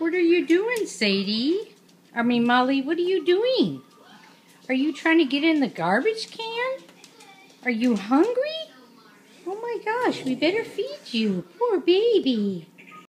What are you doing, Sadie? I mean, Molly, what are you doing? Are you trying to get in the garbage can? Are you hungry? Oh my gosh, we better feed you. Poor baby.